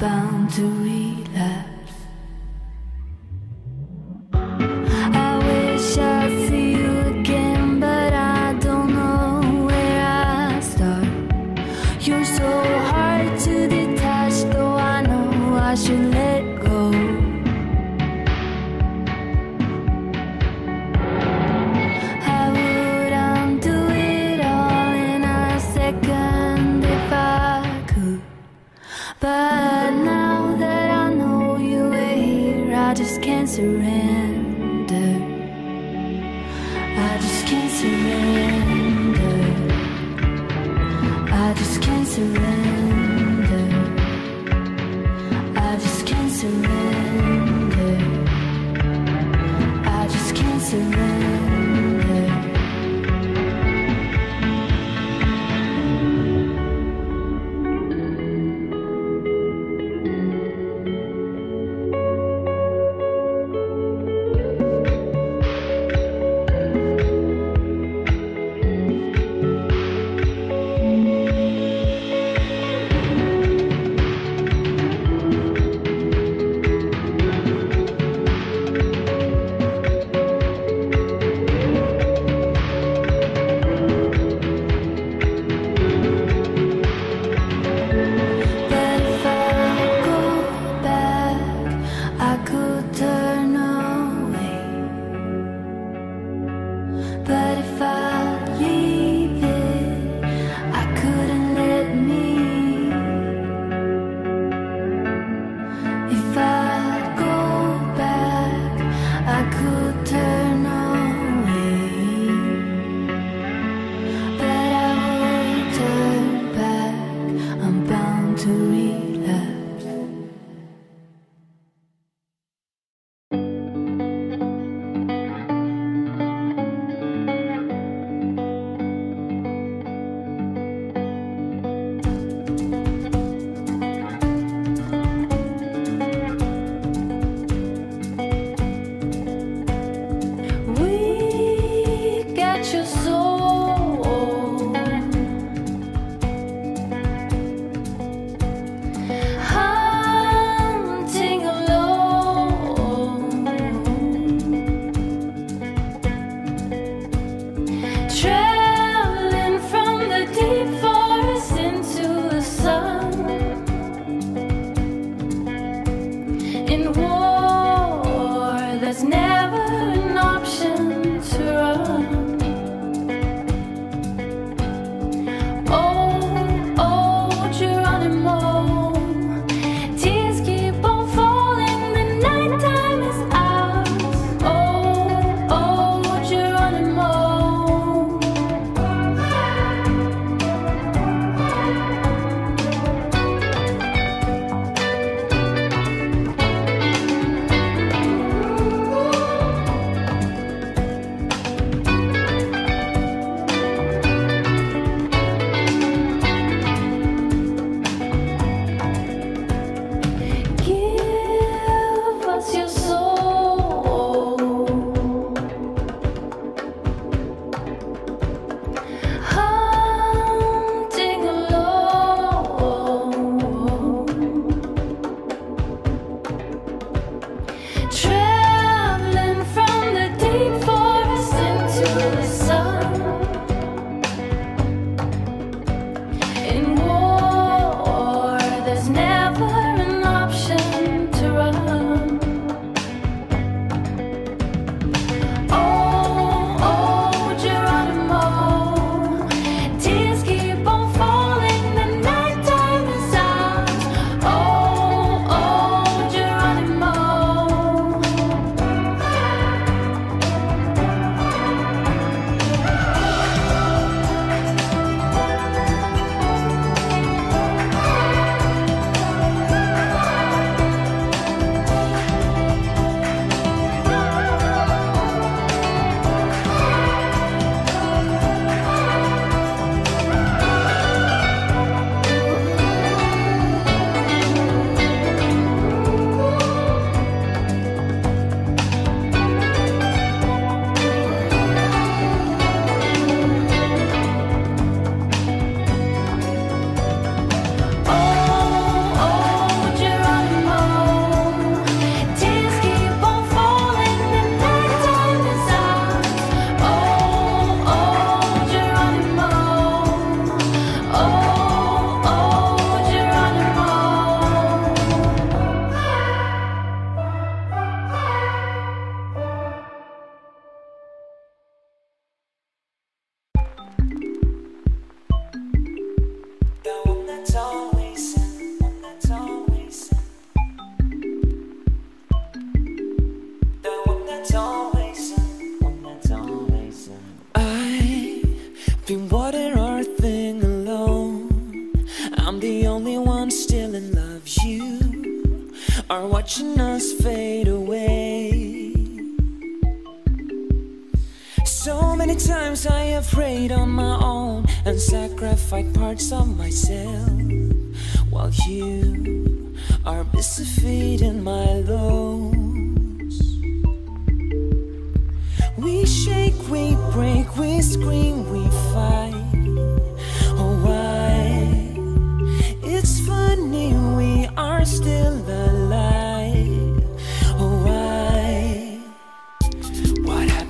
bound to relapse. But if I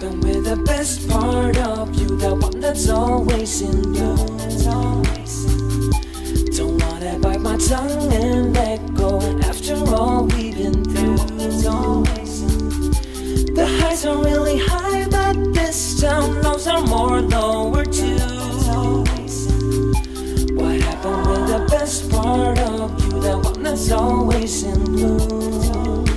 But we're the best part of you, the one that's always in blue. Don't wanna bite my tongue and let go after all we've been through. The highs are really high, but this time lows are more lower too. What happened with the best part of you, the one that's always in blue?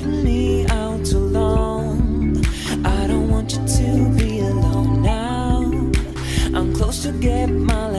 gotten out alone. I don't want you to be alone now. I'm close to get my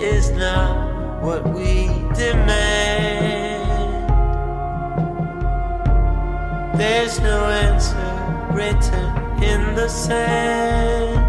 is not what we demand. There's no answer written in the sand.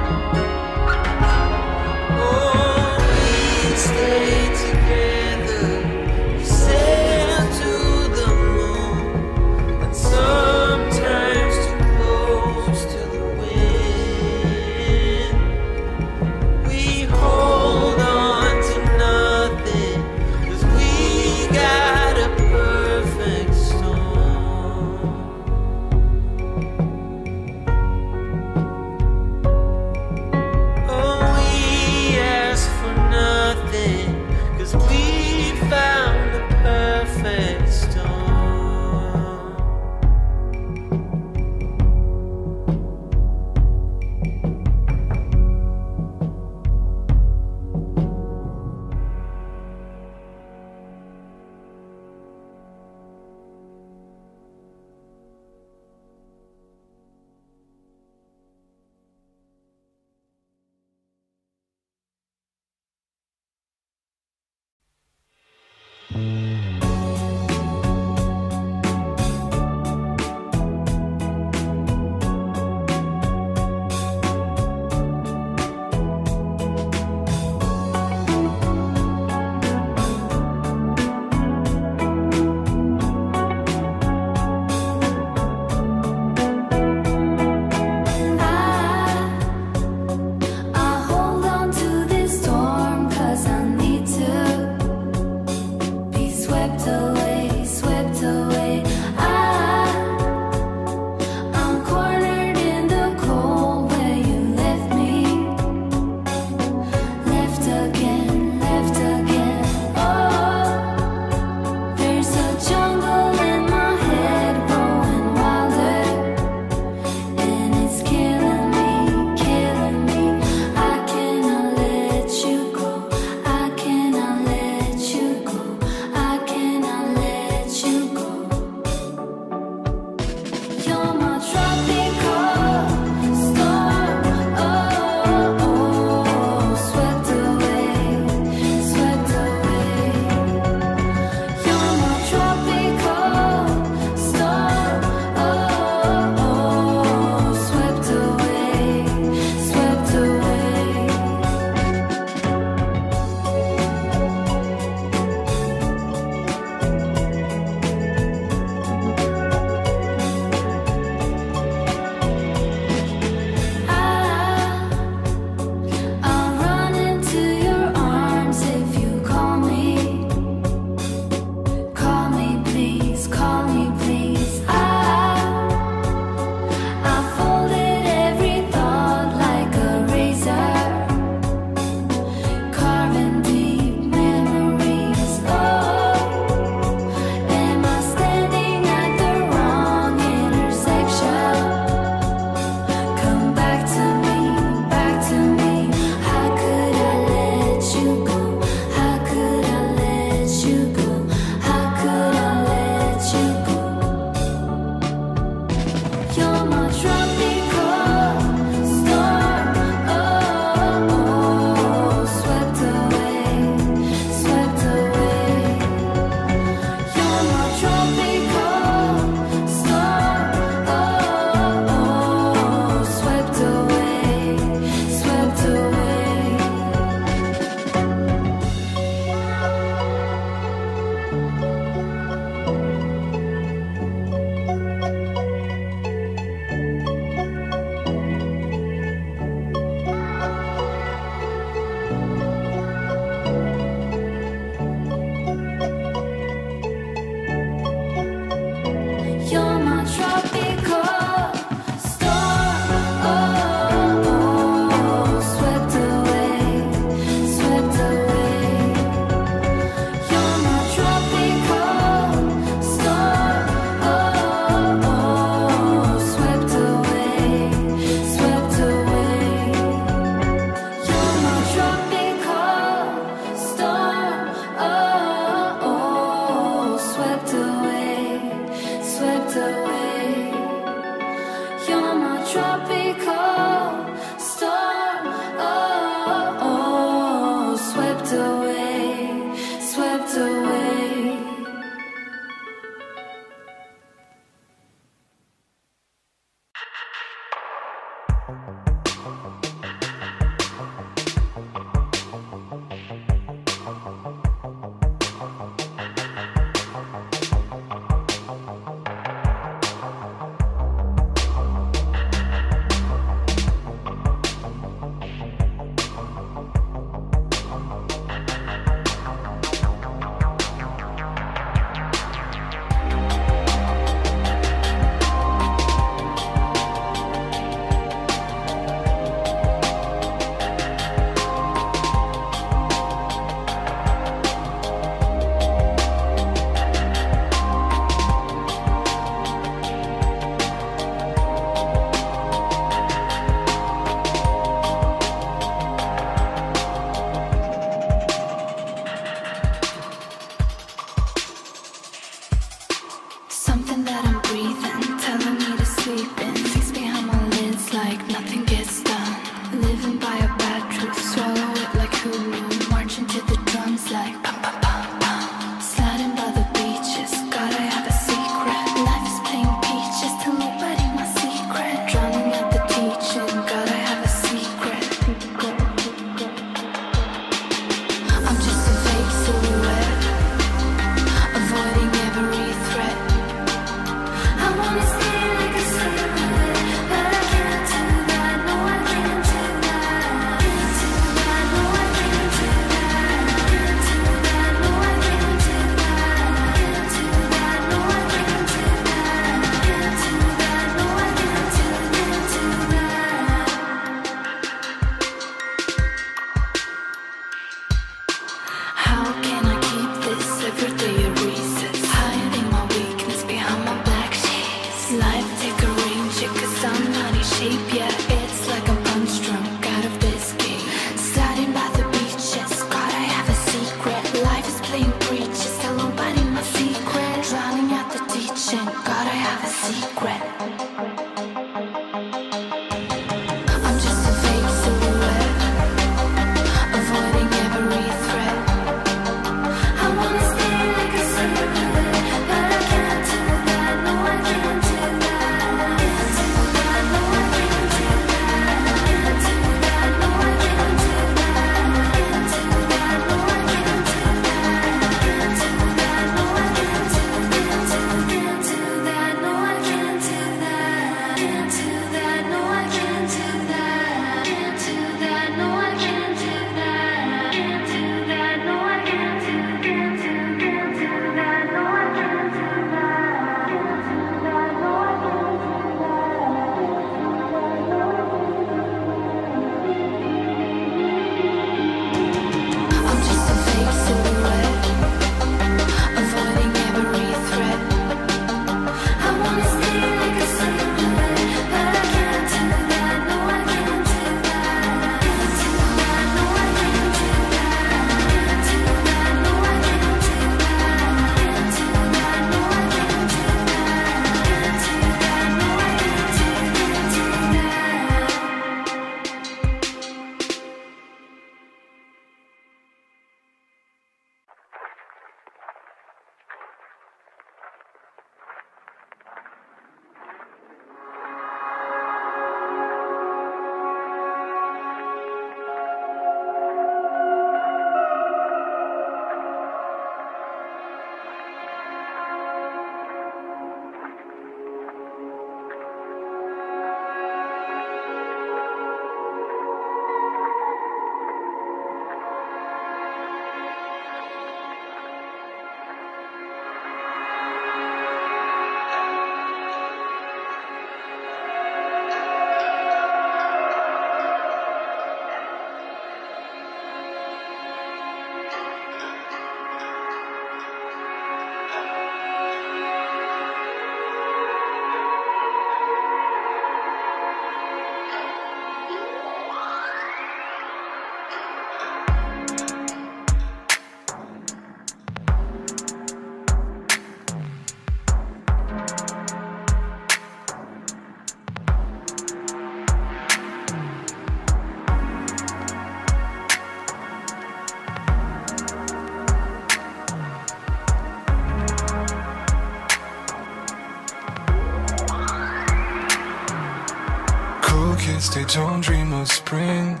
Kids, they don't dream of spring.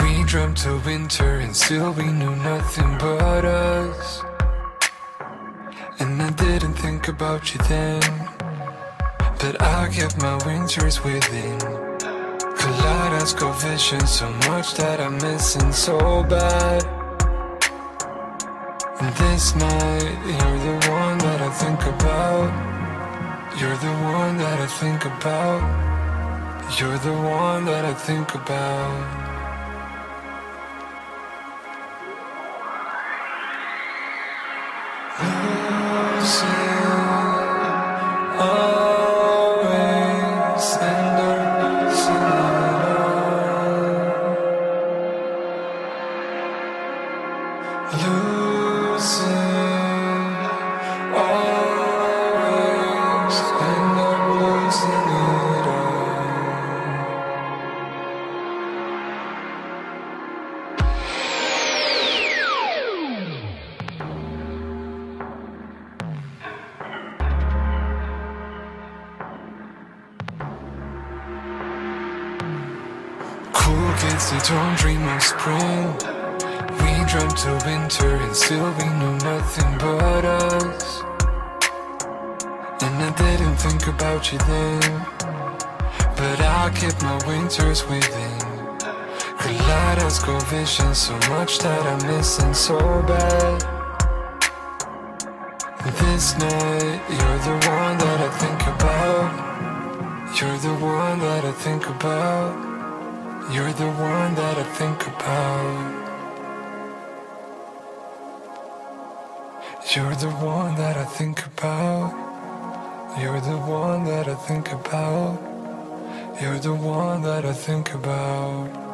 We dreamt of winter and still we knew nothing but us. And I didn't think about you then. But I kept my winters within. Kaleidoscope vision so much that I'm missing so bad. And this night, you're the one that I think about. You're the one that I think about. You're the one that I think about. And I didn't think about you then. But I kept my winters within. Kaleidoscope vision so much that I'm missing so bad. This night, you're the one that I think about. You're the one that I think about. You're the one that I think about. You're the one that I think about. You're the one that I think about. You're the one that I think about.